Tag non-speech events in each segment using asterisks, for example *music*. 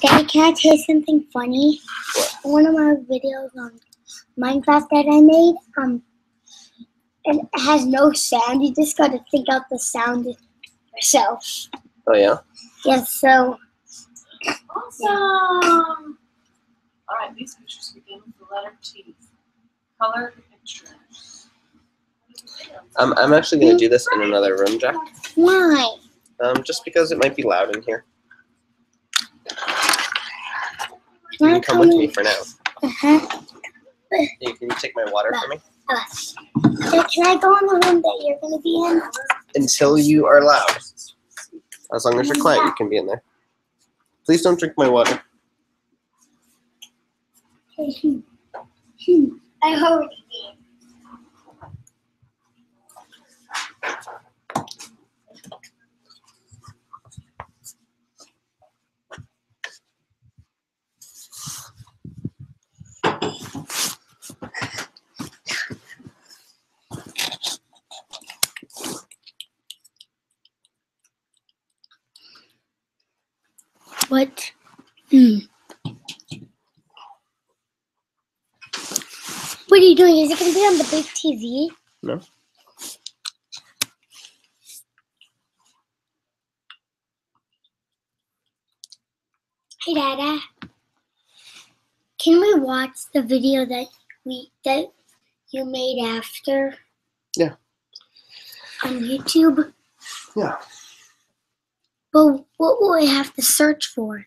Daddy, can I tell you something funny? One of my videos on Minecraft that I made, um, it has no sound. You just gotta think out the sound yourself. Oh yeah. Yes, so Awesome. All right, these pictures begin with the letter T. Color the picture. I'm I'm actually gonna do this in another room, Jack. why? Um, just because it might be loud in here. You Can come with me for now. Uh-huh. Hey, can you take my water for me? Uh, can I go in the room that you're gonna be in? Until you are loud. As long as you're quiet, you can be in there. Please don't drink my water. *laughs* I already did. What? Hmm. What are you doing? Is it going to be on the big TV? No. Hey, Dada. Can we watch the video that we that you made after? Yeah. On YouTube. Yeah. But what will I have to search for?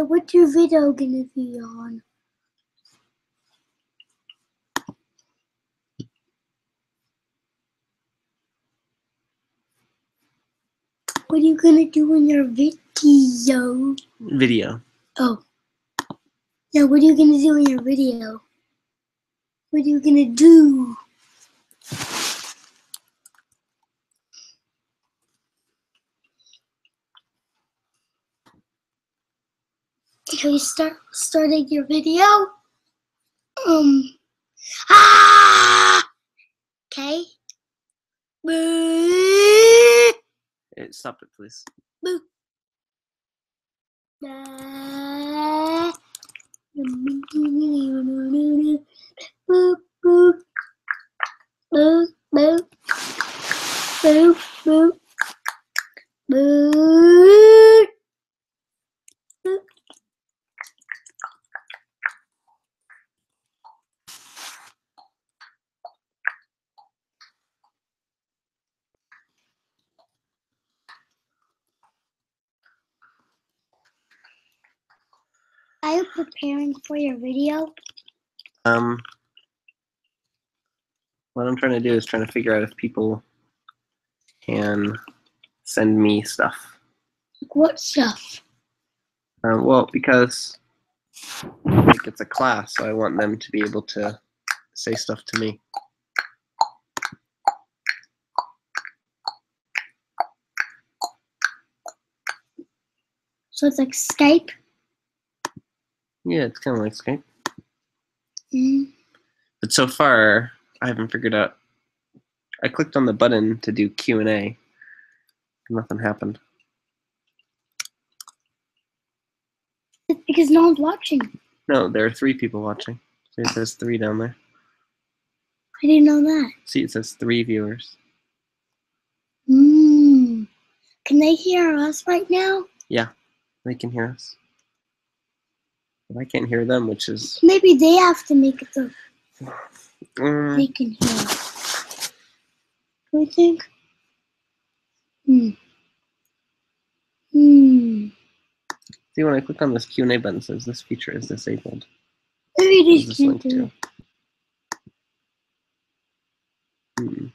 So what's your video gonna be on? What are you gonna do in your video? Video. Oh. No, what are you gonna do in your video? What are you gonna do? Can you start starting your video? Um. Ah. Okay. Boo. Eh, Stop it, please. Boo. Da. Boop, boop. Boop, boop. Preparing for your video? Um, what I'm trying to do is trying to figure out if people can send me stuff. What stuff? Um, well, because like it's a class, so I want them to be able to say stuff to me. So it's like Skype? Yeah, it's kind of like Skype. Mm. But so far, I haven't figured out. I clicked on the button to do Q and A. Nothing happened. It's because no one's watching. No, there are three people watching. See, it says three down there. I didn't know that. See, it says three viewers. Mm. Can they hear us right now? Yeah, they can hear us. I can't hear them, which is Maybe they have to make it so mm, they can hear. Do you think? Hmm. Hmm. see when I click on this Q and A button, it says this feature is disabled. Maybe What they can't do it. Hmm.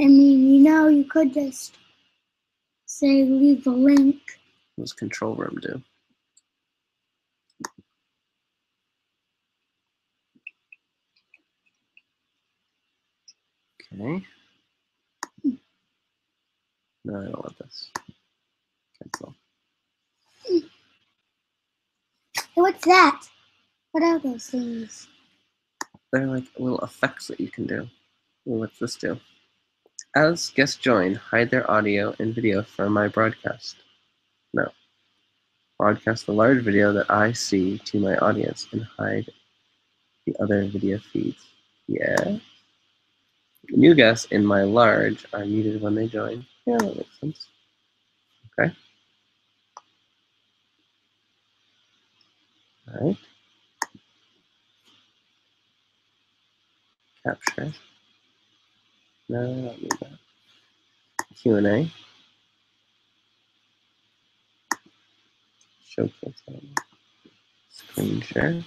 I mean, you know, you could just say leave a link. What does control room do? Okay. No, I don't want this. Cancel. Hey, what's that? What are those things? They're like little effects that you can do. What's this do? As guests join, hide their audio and video from my broadcast. No. Broadcast the large video that I see to my audience and hide the other video feeds. Yeah. New guests in my large are muted when they join. Yeah, that makes sense. Okay. All right. Capture. No, I don't need that. Q and A. Showcase. Screen share.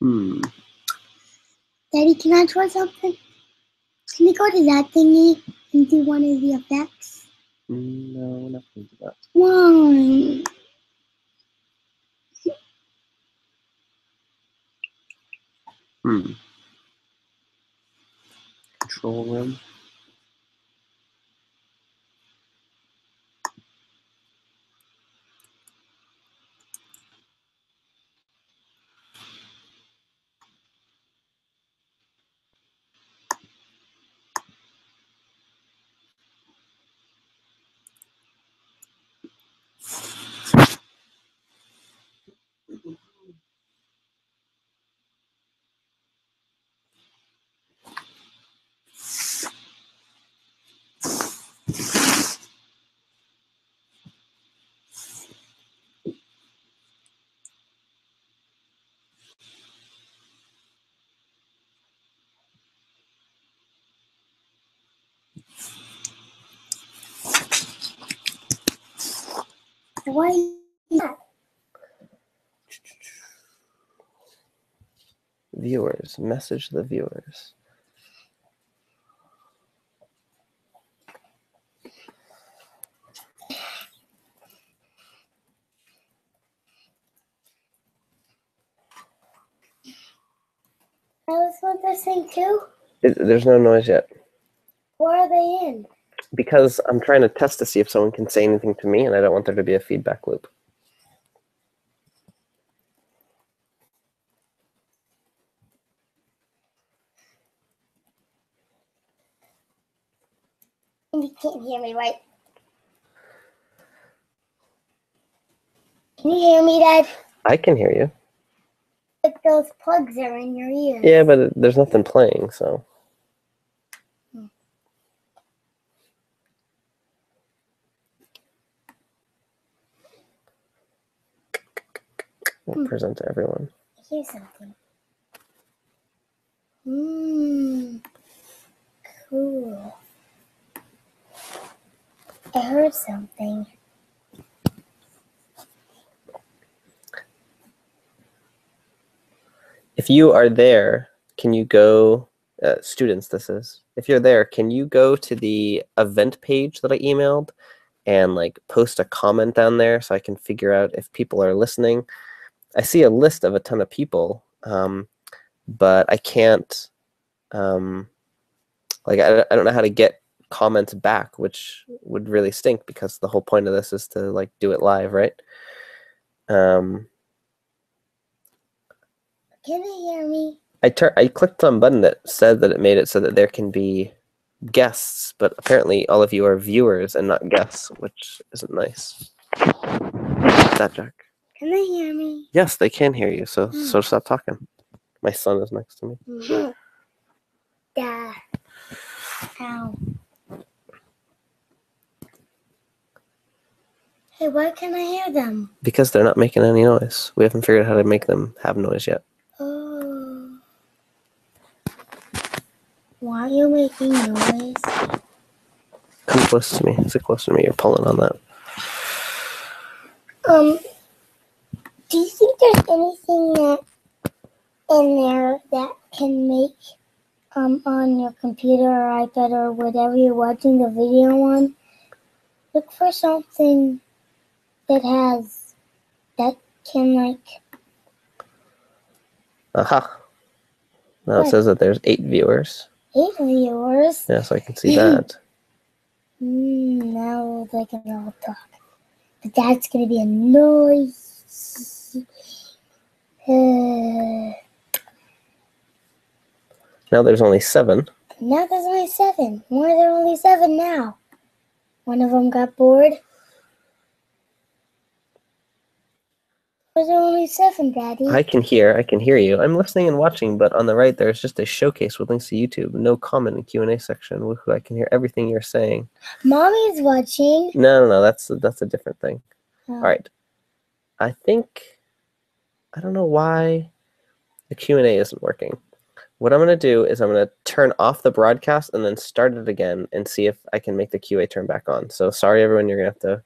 Hmm. Daddy, can I try something? Can you go to that thingy and do one of the effects? Mm, No, we're not going to that. Why? Hmm. Control room. Why is that? Viewers. Message the viewers. I was this thing too. It, there's no noise yet. Where are they in? Because I'm trying to test to see if someone can say anything to me, and I don't want there to be a feedback loop. You can't hear me, right? Can you hear me, Dad? I can hear you. Like those plugs are in your ears. Yeah, but there's nothing playing, so. We'll Hmm. present to everyone. Here's something. Mmm. Cool. I heard something. If you are there, can you go, uh, students, this is, if you're there, can you go to the event page that I emailed and like post a comment down there so I can figure out if people are listening? I see a list of a ton of people, um, but I can't, um, like, I, I don't know how to get comments back, which would really stink because the whole point of this is to like do it live, right? Um, Can they hear me? I tur- I clicked on a button that said that it made it so that there can be guests, but apparently all of you are viewers and not guests, which isn't nice. That, Jack? Can they hear me? Yes, they can hear you. So hmm. so stop talking. My son is next to me. Yeah. Ow. Hey, why can I hear them? Because they're not making any noise. We haven't figured out how to make them have noise yet. Oh. Why are you making noise? Come close to me. Sit close to me. You're pulling on that. Um, do you think there's anything that in there that can make um on your computer or iPad or whatever you're watching the video on? Look for something that has that can like Aha. Now it What? says that there's eight viewers. eight viewers. Yeah, so I can see that. *laughs* Mm, now they can all talk. But that's gonna be a noise. Uh, *sighs* Now there's only seven. now there's only seven. Why are there only seven now? One of them got bored. Why there only seven, Daddy? I can hear. I can hear you. I'm listening and watching, but on the right there's just a showcase with links to YouTube. No comment and Q and A section. Woohoo! I can hear everything you're saying. Mommy's watching. No, no, no. That's that's a different thing. Oh, All right. I think I don't know why the Q and A isn't working. What I'm gonna do is I'm gonna turn off the broadcast and then start it again and see if I can make the QA turn back on. So sorry everyone, you're gonna have to